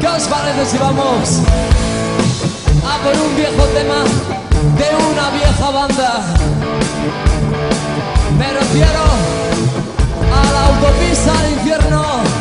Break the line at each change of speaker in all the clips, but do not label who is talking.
¿Qué os parece si vamos a por un viejo tema de una vieja banda? Me refiero a la autopista al infierno.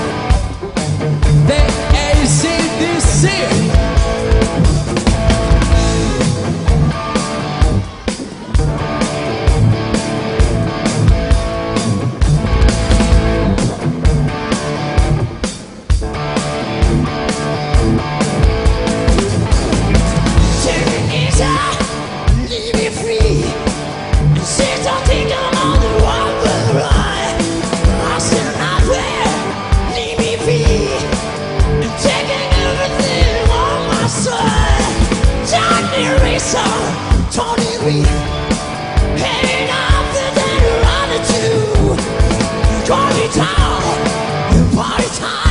Party time!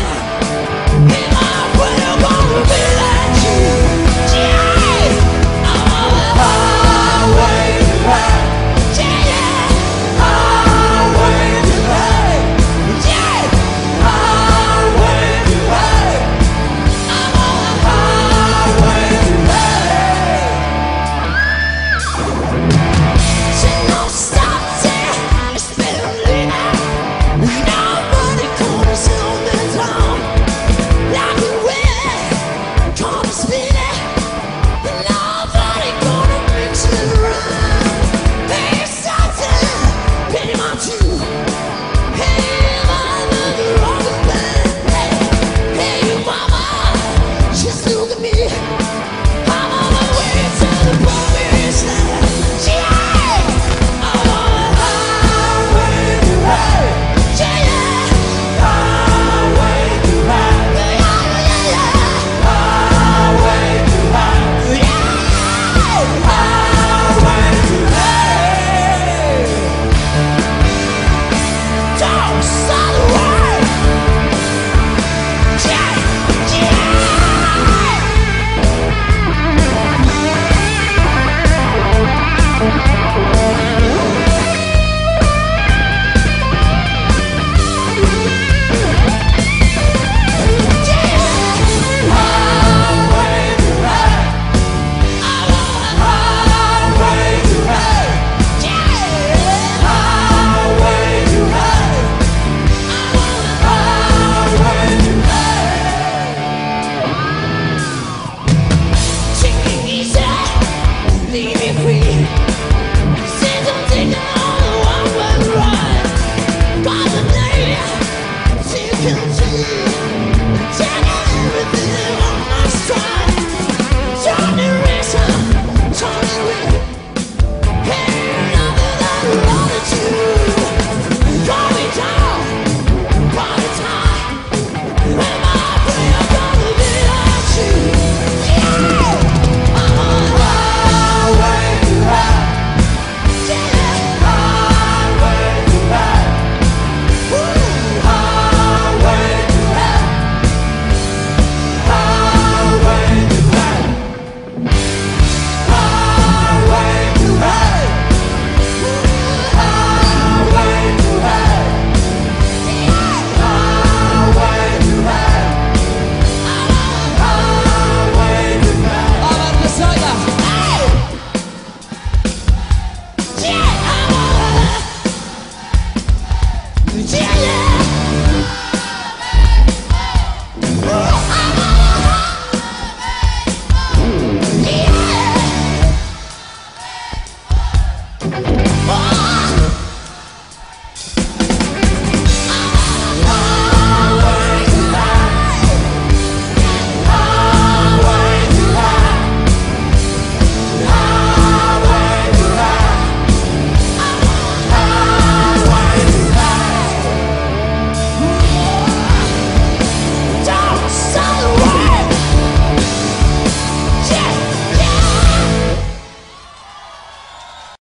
the